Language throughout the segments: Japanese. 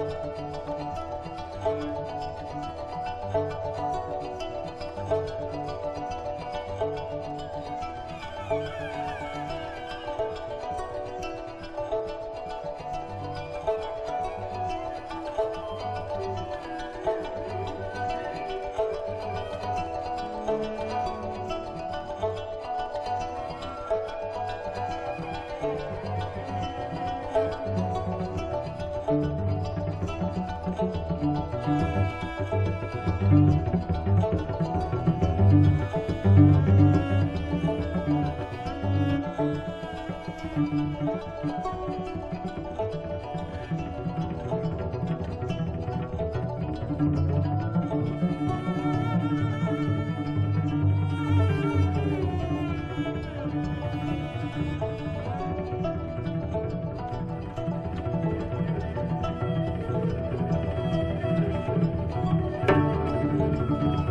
Thank you. Thank you.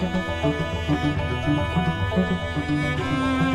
ピッピッピ